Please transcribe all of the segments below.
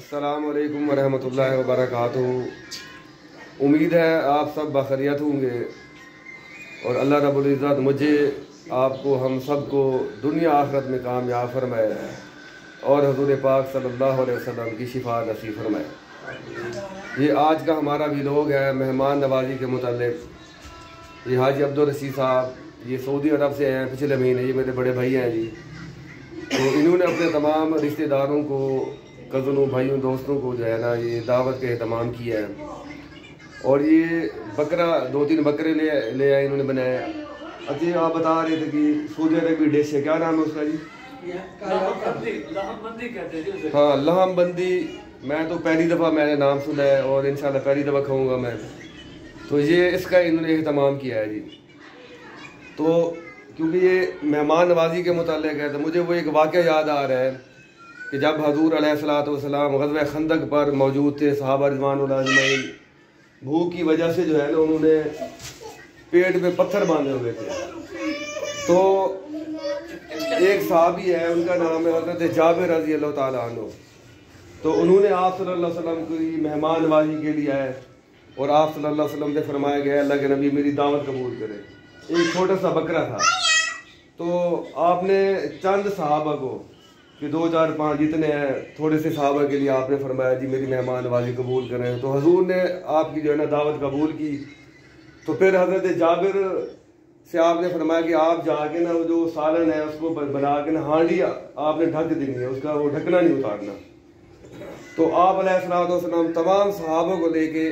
असलकम वरहमल वबरक उम्मीद है आप सब बखरियत होंगे। और अल्लाह रबुल्ज़त मुझे, आपको, हम सबको दुनिया आखरत में कामयाब फरमाए और हजूर पाक सल्लल्लाहु अलैहि वसल्लम की शिफा नसीब फरमाए। ये आज का हमारा भी लोग है, मेहमान नवाजी के मतलब ये हाजी अब्दुल रशीद साहब, ये सऊदी अरब से हैं, पिछले महीने। ये मेरे बड़े भाई हैं जी। तो इन्होंने अपने तमाम रिश्तेदारों को कज़नों भाइयों दोस्तों को जो है ना ये दावत का अहतमाम किया है। और ये बकरा दो तीन बकरे ले ले आए इन्होंने बनाया। अच्छा आप बता रहे थे कि सऊदी अरब डिश है? क्या नाम है उसका जी? हाँ लहम बंदी मैं तो पहली दफ़ा मैंने नाम सुना है और इन पहली दफ़ा खाऊँगा मैं। तो ये इसका इन्होंने अहतमाम किया है जी। तो क्योंकि ये मेहमान नवाजी के मुतल है तो मुझे वो एक वाक़ याद आ रहा है। कि जब हजूर सलाम गजब खंदक पर मौजूद थे, साहब रजमानजमैन भूख की वजह से जो है ना उन्होंने पेट में पत्थर बांधे हुए थे। तो एक साहबी है, उनका नाम है हज़रत जाबिर रज़ी अल्लाह तु तो उन्होंने आप सल्लल्लाहु अलैहि वसल्लम की मेहमान नवाजी के लिए आए और आप सल्लल्लाहु अलैहि वसल्लम फरमाया गया, अल्लाह के नबी मेरी दावत कबूल करे। एक छोटा सा बकरा था। तो आपने चंद साहबा को कि दो चार पाँच जितने हैं, थोड़े से साहबा के लिए आपने फरमाया, जी, मेरी मेहमान नवाजी कबूल करें। तो हजूर ने आपकी जो है ना दावत कबूल की। तो फिर हज़रत जाबिर से आपने फरमाया कि आप जाके ना वो जो सालन है, उसको बना के ना हांडी आपने ढक देनी है, उसका वो ढकना नहीं उतारना। तो आप सलाम तमाम सहाबों को लेके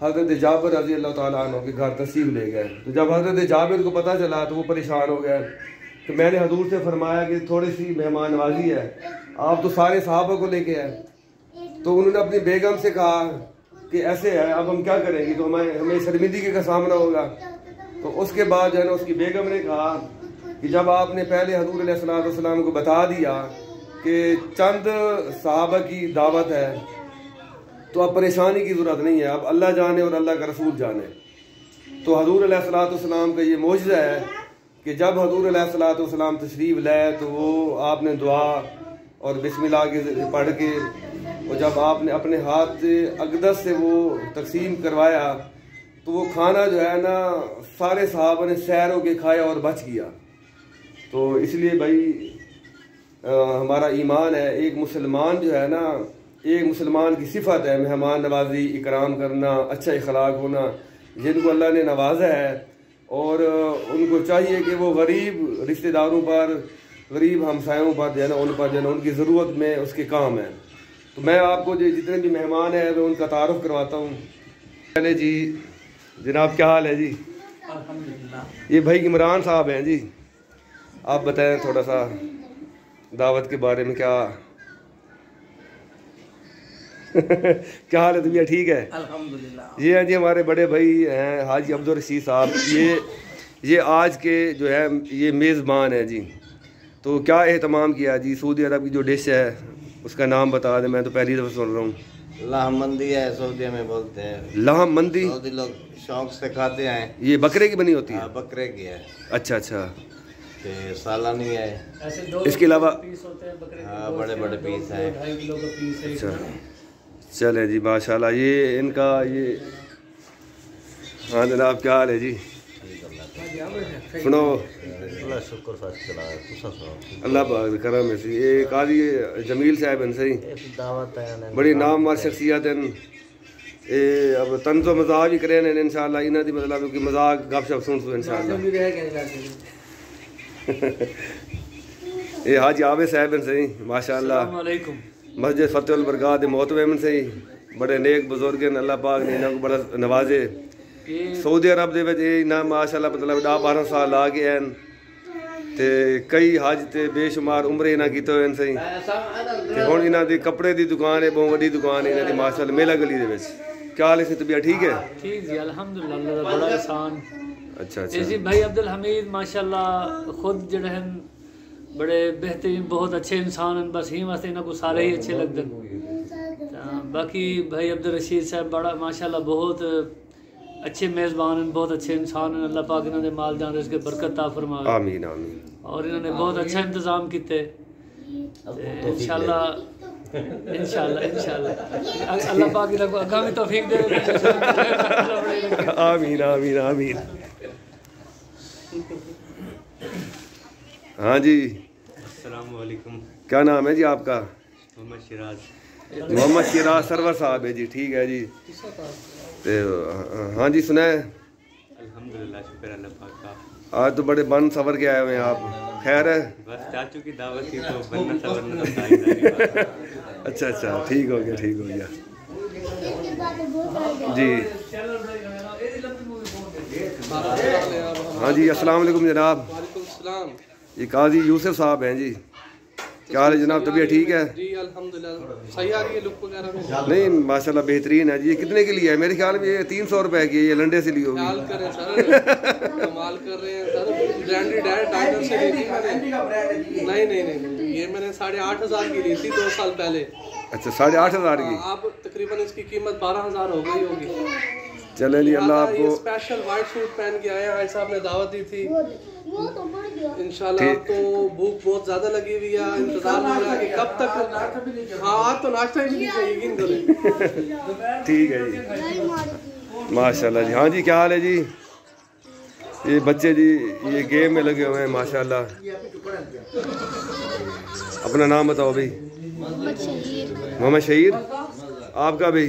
हज़रत जाबिर रज़ी अल्लाह तु के घर तसीब ले गए। तो जब हज़रत जाबिर को पता चला तो वो परेशान हो गए। तो मैंने हजूर से फरमाया कि थोड़ी सी मेहमान नवाजी है। आप तो सारे साहबों को लेके आए। तो उन्होंने अपनी बेगम से कहा कि ऐसे है, अब हम क्या करेंगे? तो हमें हमें शर्मिंदगी का सामना होगा। तो उसके बाद जो है ना, उसकी बेगम ने कहा कि जब आपने पहले हजूर सलाम को बता दिया कि चंद साहबा की दावत है तो अब परेशानी की ज़रूरत नहीं है। अब अल्लाह जाने और अल्लाह का रसूल जाने। तो हजूर सलाम का ये मुआजा है कि जब हजूर सलाम तशरीफ़ लाए तो वो आपने दुआ और बिस्मिल्लाह के पढ़ के और जब आपने अपने हाथ से अकदस से वो तकसीम करवाया तो वो खाना जो है ना सारे साहब ने सैरों के खाया और बच गया। तो इसलिए भाई आ, हमारा ईमान है एक मुसलमान जो है ना एक मुसलमान की सिफत है मेहमान नवाजी इकराम करना अच्छा इखलाक होना जिनको अल्लाह ने नवाजा है और उनको चाहिए कि वो गरीब रिश्तेदारों पर गरीब हमसायों पर जो है ना उन पर जो है उनकी ज़रूरत में उसके काम है। तो मैं आपको जो जितने भी मेहमान हैं मैं उनका तारफ़ करवाता हूँ। पहले जी जनाब क्या हाल है जी? ये भाई इमरान साहब हैं जी। आप बताएँ थोड़ा सा दावत के बारे में क्या क्या हाल है भैया ठीक है? अल्हम्दुलिल्लाह। ये है जी हमारे बड़े भाई हैं हाजी अब्दुल रशीद साहब। ये ये आज के जो है ये मेज़बान है जी। तो क्या अहतमाम किया जी? सऊदी अरब की जो डिश है उसका नाम बता दें। मैं तो पहली दफ़ा सुन रहा हूँ। लाहम मंदी है सऊदी में बोलते हैं। लाहम मंदी लोग शौक से खाते हैं। ये बकरे की बनी होती है? हाँ, बकरे की है। अच्छा अच्छा। सालानी है। इसके अलावा हाँ बड़े बड़े पीस हैं। अच्छा। चले जी माशाल्लाह ये इनका ये हाँ जनाब क्या हाल है जी? सुनो। अल्लाह पाक करम है ये काजी जमील साहब हैं सही? बड़ी नामवर शख्सियत हैं। ये अब तन तो मज़ाक भी करे ने इंशाल्लाह इन्हां दी मतलब कि मज़ाक गपशप सुन सुन इंशाल्लाह। ये हाजी आवे साहब हैं सही? माशाल्लाह। मस्जिद फतेह बरगाह के मोहतवेमन से बड़े नेक बुज़ुर्ग हैं अल्लाह पाक ने इन्होंने बड़ा नवाजे। सऊदी अरब के इन्ना माशाला मतलब दस बारह साल आ गए हैं। ते कई हज ते बेशुमार उमरे इन्हें किए हुए सही। हूँ इन्हों की कपड़े की दुकान है बहुत वही दुकान है इन्हों की माशाला मेला गली के क्या हाल है तबीयत ठीक है? ठीक जी अल्हम्दुलिल्लाह बड़ा आसान अच्छा अच्छा। भाई अब्दुल हमीद माशाल्लाह खुद जो है बड़े बेहतरीन बहुत अच्छे इंसान हैं बस ही वास्ते इन्हों को सारे ही अच्छे लगते हैं बाकी भाई अब्दुल रशीद साहब बड़ा माशाल्लाह बहुत अच्छे मेज़बान हैं बहुत अच्छे इंसान हैं। अल्लाह पाक इन्होंने माल जान इसके बरकत ता फरमाए आमीन आमीन। और इन्होंने बहुत अच्छा इंतज़ाम किए इंशाल्लाह इंशाल्लाह इंशाल्लाह। अल्लाह पाक इन्हें को आगामी तौफीक दे। आमीन आमीन आमीन। हाँ जी। असलकुम क्या नाम है जी आपका? मोहम्मद सिराज मोहम्मद शिराज सरवर साहब है जी ठीक है जी। ते हाँ जी सुना है? अल्हम्दुलिल्लाह शुक्र अल्लाह पाक का। आज तो बड़े बन सवर के आए हुए हैं आप। खैर है? बस चाचू की दावत थी तो बनना सवरना तो ही। अच्छा अच्छा ठीक हो गया ठीक हो गया। जी। हाँ जी अस्सलाम वालेकुम जनाब। ये काजी यूसुफ साहब हैं जी। क्या हाल है जनाब? तबीयत ठीक है? जी अल्हम्दुलिल्लाह। सही आ रही है लुक वगैरह नहीं माशाल्लाह बेहतरीन है जी। ये कितने की लिए है? मेरे ख्याल में ये तीन सौ रुपए की है ये लंडे से ली होगी। कमाल कर रहे हैं सर। ब्रांडेड है टाइगर से ली थी मैंने। नहीं नहीं नहीं नहीं ये मैंने साढ़े आठ हज़ार की ली थी दो साल पहले। अच्छा साढ़े आठ हज़ार की? अब तकरीबन इसकी कीमत बारह हज़ार हो गई होगी। चले जी अल्लाह आपको स्पेशल व्हाइट सूट पहन के आए हैं भाई साहब ने दावत दी थी। इंशाल्लाह ठीक। भूख बहुत ज़्यादा लगी हुई है इंतज़ार हो रहा है कि कब तक हाँ तो नाश्ता ही नहीं किया यकीन करें। ठीक है जी। माशाल्लाह जी। हाँ जी क्या हाल है जी? ये बच्चे जी ये गेम में लगे हुए हैं माशाल्लाह। अपना नाम बताओ भाई। मोहम्मद शहीद। आपका भाई?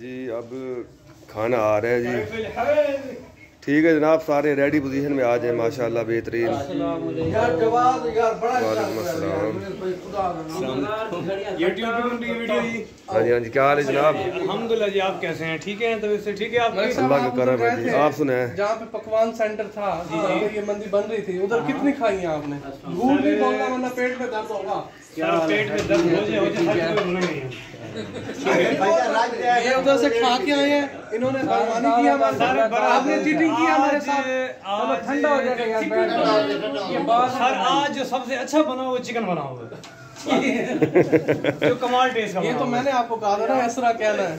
जी अब खाना आ रहा है जी। ठीक है जनाब सारे रेडी पोजीशन में आ जाए माशाल्लाह बेहतरीन। हाँ जी। हाँ जी क्या हाल है जनाब? अल्हम्दुलिल्लाह जी आप कैसे हैं? ठीक हैं? तबीयत से ठीक है आप अल्लाह का करम है जी। आप सुनाएँ। जहाँ पे पकवान सेंटर था जहाँ पे ये मंदी बन रही थी। उधर कितनी खाई हैं आपने? झूठ भी बोलना वरना पेट में दर्द होगा। यार पेट में दर्द हो जाए हो जाए हर कोई बोलना नहीं है ये उधर से खा के आए हैं। इन्होंने बेईमानी की हमारे साथ। आपने चीटिंग की हमारे साथ। ठंडा हो जाएगा यार बैठ जाओ। ये बात सर आज जो सबसे अच्छा बना वो चिकन बना हुआ जो कमाल टेस्ट का ये तो मैंने आपको कहा था ना इस तरह कहना है।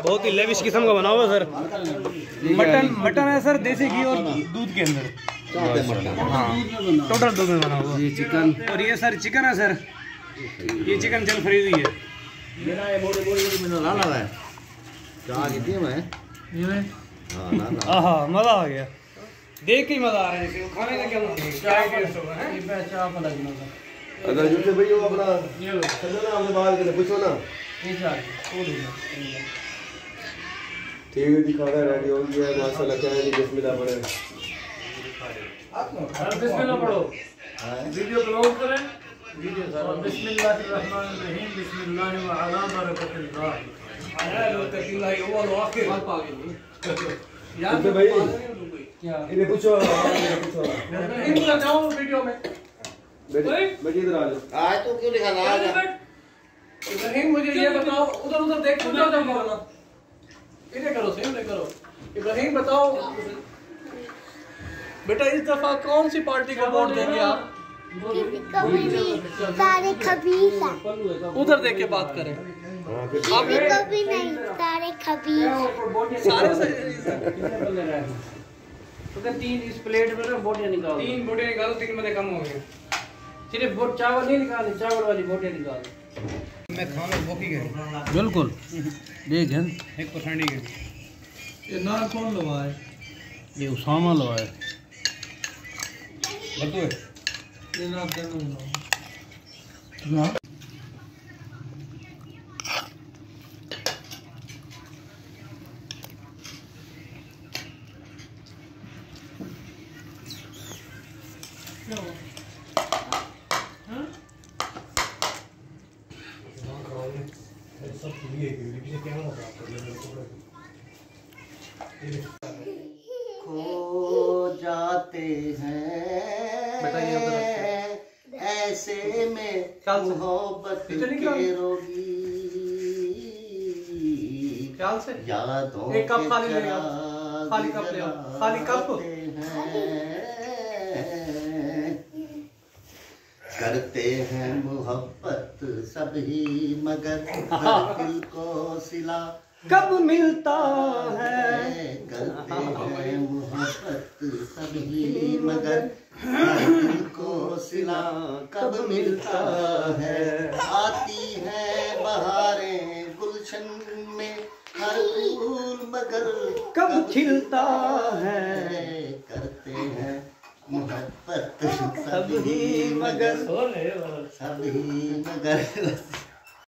बहुत ही लेविश किस्म का बना हुआ सर। मटन मटन है सर देसी घी और दूध के अंदर। हाँ टोटल दूध में बना हुआ ये चिकन और ये सर चिकन है सर। ये चिकन जल फ्रीजी है। मज़ा आ गया। देख के ही मज़ा आ रहा है खाने का क्या मज़ा हैं? अगर जूते भाई वो अपना चलो ना अपने बाल के पूछो ना। ठीक है जी खाना रेडी हो गया है माशाल्लाह क्या है बिस्मिल्लाह पढ़े। बिस्मिल्लाह पढ़ो वीडियो क्लोज करें। वीडियो सर बिस्मिल्लाहिर्रहमानिर्रहीम बिस्मिल्लाह व अला बरकतिल्लाह। जूते भाई क्या? इन्हें पूछो इन्हें पूछो। इधर जाओ वीडियो में। बेटे बेटे इधर आ जाओ। आज तो क्यों लिखा ना इब्राहिम मुझे ये बताओ उधर उधर देख उधर उधर बोलना इधर करो सेम इधर करो? इब्राहिम बताओ। बेटा इस दफ़ा कौन सी पार्टी को वोट देंगे आप? सारे खबीस उधर देख के बात करें। कभी कभी नहीं सारे खबीस सारे सही तो तीन इस प्लेट में ना बोटियाँ निकाल। तीन बोटे निकालो तीन बंदे कम हो गए। सिर्फ़ बोट चावल नहीं निकालने चावल वाली बोटियाँ निकाल। मैं खाने वो गए बिल्कुल। देख हैं एक परसेंट ही ये नार कौन लगा ये उसामा लो है। बतू है ये नाम देना खो जाते हैं। ऐसे में मोहब्बत के रोगी ख्याल से। यादों एक कप खाली ले खाली कप ले खाली कप। हैं। करते हैं मोहब्बत सभी मगर हर दिल को सिला। कब मिलता है? करते हैं मोहब्बत सभी मगर को सिला कब मिलता है? आती है बहारें गुलशन में हर फूल मगर। कब खिलता है करते हैं मोहब्बत सभी मगर सभी मगर।